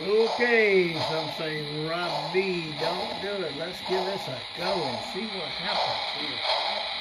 Okay, some say Rob B, don't do it. Let's give this a go and see what happens here.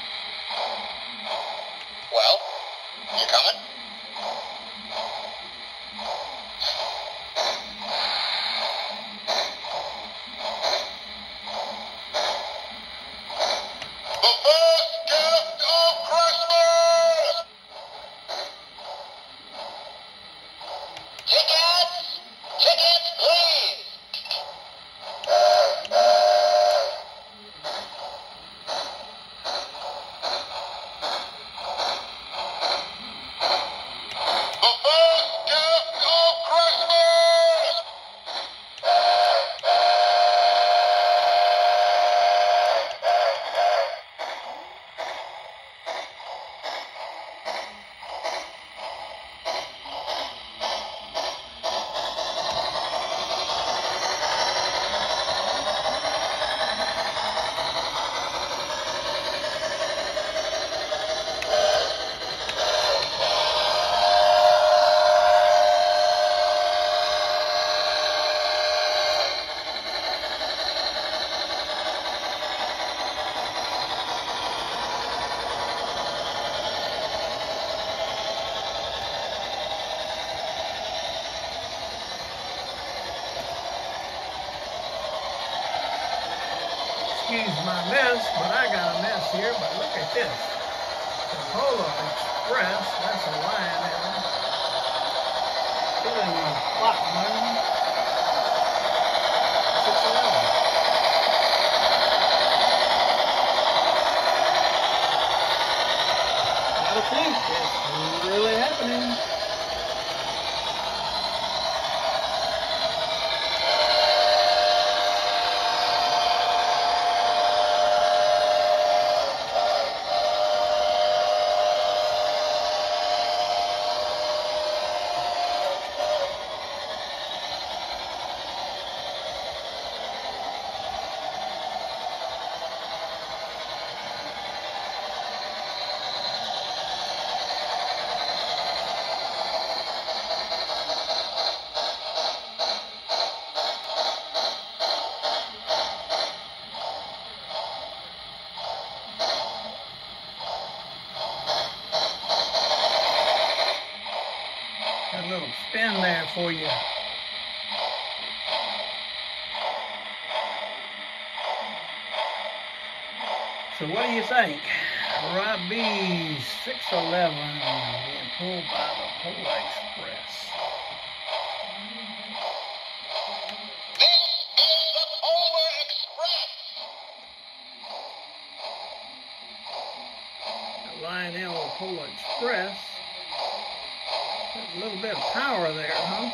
Excuse my mess, but I got a mess here. But look at this. The Polar Express, that's a lion in it. Doing a hot one. 611. Gotta think, it's really happening. Spin there for you. So what do you think? Robbie 611 being pulled by the Polar Express. Lionel Polar Express. A little bit of power there, huh?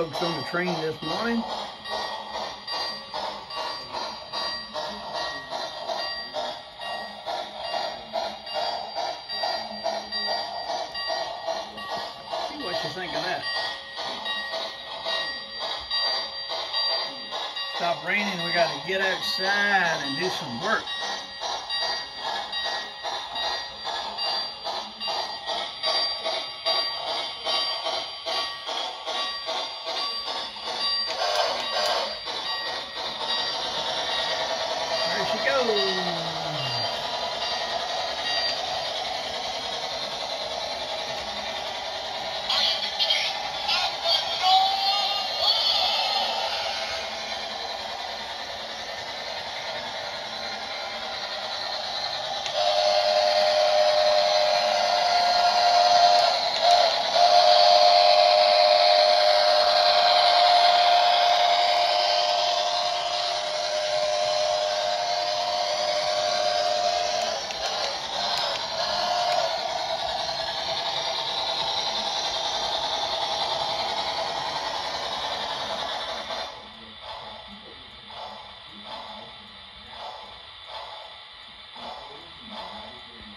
Folks on the train this morning. See what you think of that. Stop raining, we gotta get outside and do some work. Whoa!